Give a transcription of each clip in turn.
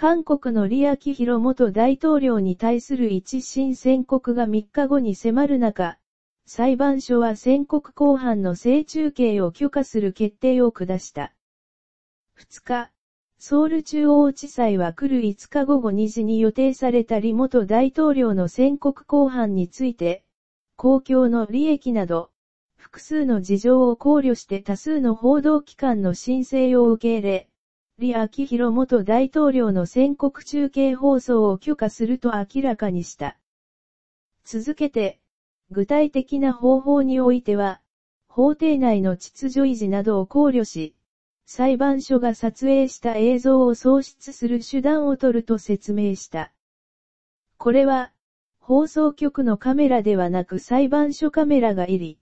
韓国の李明弘元大統領に対する一審宣告が3日後に迫る中、裁判所は宣告公判の正中継を許可する決定を下した。2日、ソウル中央地裁は来る5日午後2時に予定された李元大統領の宣告公判について、公共の利益など、複数の事情を考慮して多数の報道機関の申請を受け入れ、李明弘元大統領の宣告中継放送を許可すると明らかにした。続けて、具体的な方法においては、法廷内の秩序維持などを考慮し、裁判所が撮影した映像を創出する手段を取ると説明した。これは、放送局のカメラではなく裁判所カメラが入り、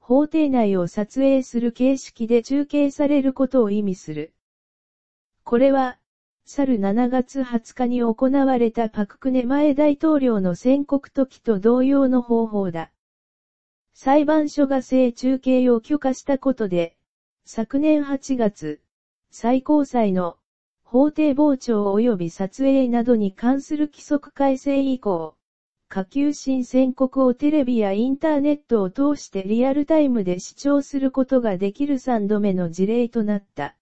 法廷内を撮影する形式で中継されることを意味する。これは、去る7月20日に行われたパククネ前大統領の宣告時と同様の方法だ。裁判所が正中継を許可したことで、昨年8月、最高裁の法廷傍聴及び撮影などに関する規則改正以降、下級審宣告をテレビやインターネットを通してリアルタイムで視聴することができる3度目の事例となった。